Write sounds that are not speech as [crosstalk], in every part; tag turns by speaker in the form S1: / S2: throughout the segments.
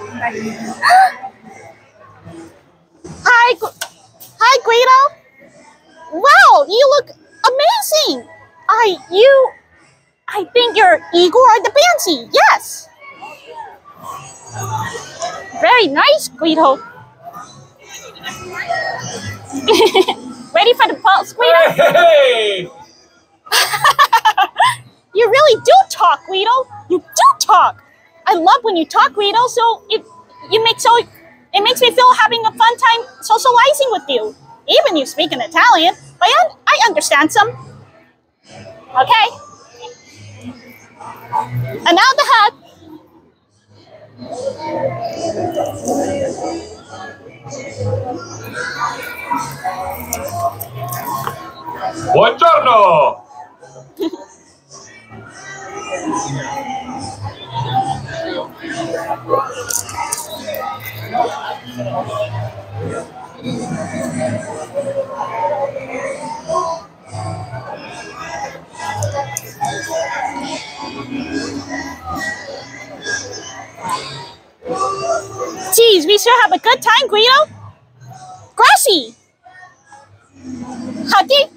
S1: [gasps] Hi, hi, Guido. Wow, you look amazing. I, you, I think you're Igor the Banshee. Yes. Very nice, Guido. [laughs] Ready for the pulse, Guido?
S2: Hey! [laughs]
S1: You really do talk, Guido. You do talk. I love when you talk, Guido. So it you make so it makes me feel having a fun time socializing with you. Even you speak in Italian, but I, I understand some. Okay. And now the hug.
S2: Buongiorno! [laughs]
S1: Geez, we sure have a good time, Guido. Grassy. Huggy.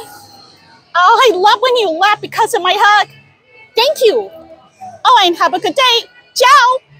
S1: [laughs] Oh, I love when you laugh because of my hug. Thank you. Oh, and have a good day. Ciao.